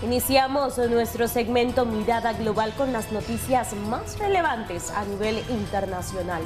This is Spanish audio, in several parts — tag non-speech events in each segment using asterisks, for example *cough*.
Iniciamos nuestro segmento Mirada Global con las noticias más relevantes a nivel internacional.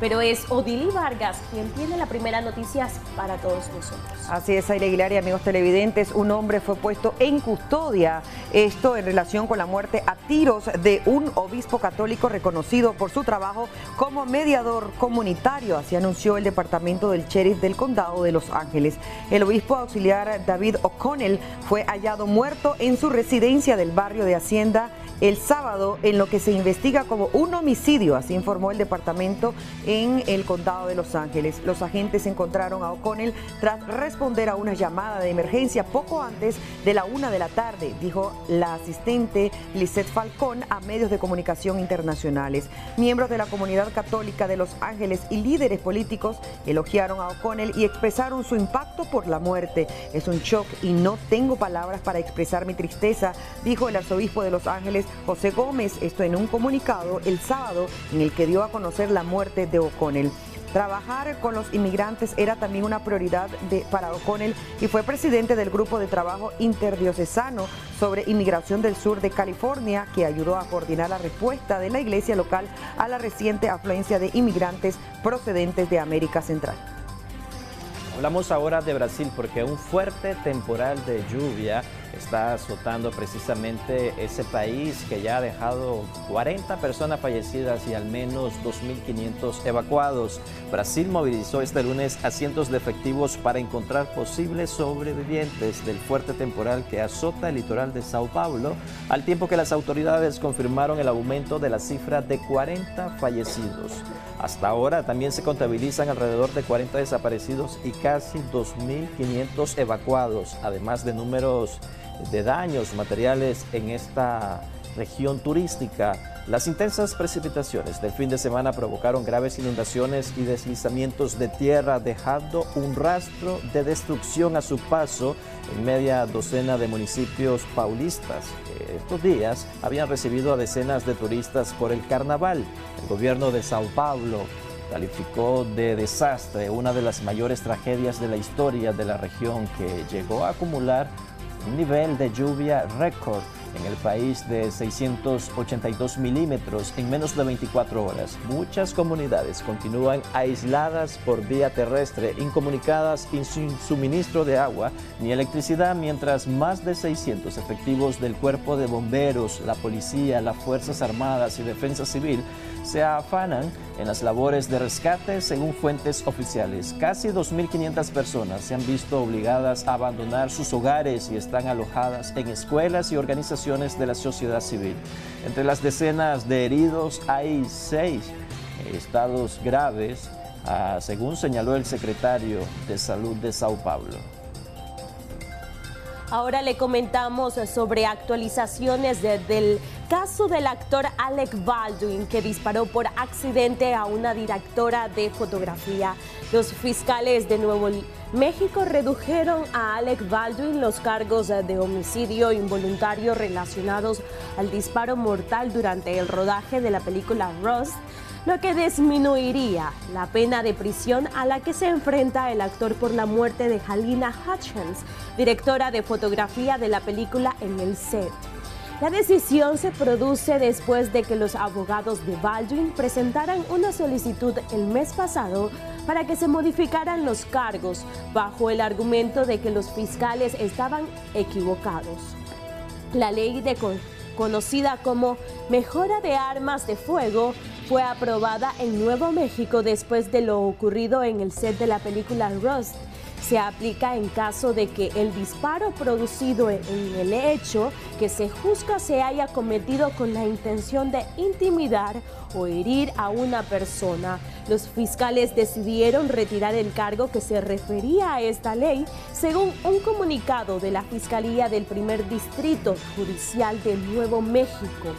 Pero es Odili Vargas quien tiene la primera noticia para todos nosotros. Así es, Aire Aguilar y amigos televidentes, un hombre fue puesto en custodia, esto en relación con la muerte a tiros de un obispo católico reconocido por su trabajo como mediador comunitario, así anunció el departamento del sheriff del condado de Los Ángeles. El obispo auxiliar David O'Connell fue hallado muerto en su residencia del barrio de Hacienda el sábado en lo que se investiga como un homicidio, así informó el departamento en el condado de Los Ángeles. Los agentes encontraron a O'Connell tras responder a una llamada de emergencia poco antes de la una de la tarde, dijo la asistente Lisette Falcón a medios de comunicación internacionales. Miembros de la comunidad católica de Los Ángeles y líderes políticos elogiaron a O'Connell y expresaron su impacto por la muerte. Es un shock y no tengo palabras para expresar mi tristeza, dijo el arzobispo de Los Ángeles José Gómez, esto en un comunicado el sábado en el que dio a conocer la muerte de O'Connell. Trabajar con los inmigrantes era también una prioridad de, para O'Connell y fue presidente del grupo de trabajo interdiocesano sobre inmigración del sur de California que ayudó a coordinar la respuesta de la iglesia local a la reciente afluencia de inmigrantes procedentes de América Central. Hablamos ahora de Brasil porque un fuerte temporal de lluvia está azotando precisamente ese país que ya ha dejado 40 personas fallecidas y al menos 2.500 evacuados. Brasil movilizó este lunes a cientos de efectivos para encontrar posibles sobrevivientes del fuerte temporal que azota el litoral de Sao Paulo, al tiempo que las autoridades confirmaron el aumento de la cifra de 40 fallecidos. Hasta ahora también se contabilizan alrededor de 40 desaparecidos y casi 2.500 evacuados, además de números de daños materiales en esta región turística. Las intensas precipitaciones del fin de semana provocaron graves inundaciones y deslizamientos de tierra, dejando un rastro de destrucción a su paso en media docena de municipios paulistas. Estos días habían recibido a decenas de turistas por el carnaval. El gobierno de Sao Paulo calificó de desastre una de las mayores tragedias de la historia de la región que llegó a acumular nivel de lluvia récord en el país de 682 milímetros en menos de 24 horas. Muchas comunidades continúan aisladas por vía terrestre, incomunicadas y sin suministro de agua ni electricidad, mientras más de 600 efectivos del cuerpo de bomberos, la policía, las Fuerzas Armadas y Defensa Civil se afanan en las labores de rescate según fuentes oficiales. Casi 2.500 personas se han visto obligadas a abandonar sus hogares y están alojadas en escuelas y organizaciones de la sociedad civil. Entre las decenas de heridos hay seis estados graves, ah, según señaló el secretario de Salud de Sao Paulo. Ahora le comentamos sobre actualizaciones del caso del actor Alec Baldwin que disparó por accidente a una directora de fotografía. Los fiscales de Nuevo México redujeron a Alec Baldwin los cargos de homicidio involuntario relacionados al disparo mortal durante el rodaje de la película Rust lo que disminuiría la pena de prisión a la que se enfrenta el actor por la muerte de Halina Hutchins, directora de fotografía de la película en el set. La decisión se produce después de que los abogados de Baldwin presentaran una solicitud el mes pasado para que se modificaran los cargos bajo el argumento de que los fiscales estaban equivocados. La ley conocida como Mejora de Armas de Fuego fue aprobada en Nuevo México después de lo ocurrido en el set de la película Rust. Se aplica en caso de que el disparo producido en el hecho que se juzga se haya cometido con la intención de intimidar o herir a una persona. Los fiscales decidieron retirar el cargo que se refería a esta ley, según un comunicado de la Fiscalía del Primer Distrito Judicial de Nuevo México.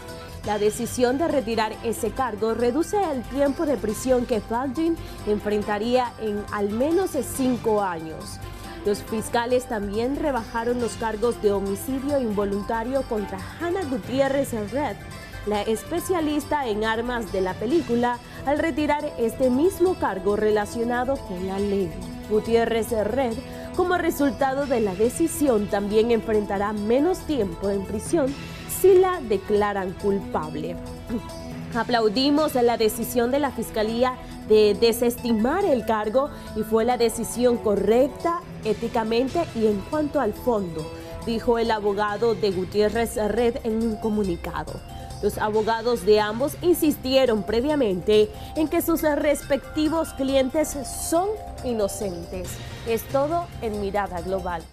La decisión de retirar ese cargo reduce el tiempo de prisión que Baldwin enfrentaría en al menos cinco años. Los fiscales también rebajaron los cargos de homicidio involuntario contra Hannah Gutiérrez Red, la especialista en armas de la película, al retirar este mismo cargo relacionado con la ley. Gutiérrez Red Como resultado de la decisión, también enfrentará menos tiempo en prisión si la declaran culpable. *laughs* Aplaudimos la decisión de la Fiscalía de desestimar el cargo y fue la decisión correcta éticamente y en cuanto al fondo, dijo el abogado de Gutiérrez Red en un comunicado. Los abogados de ambos insistieron previamente en que sus respectivos clientes son inocentes. Es todo en mirada global.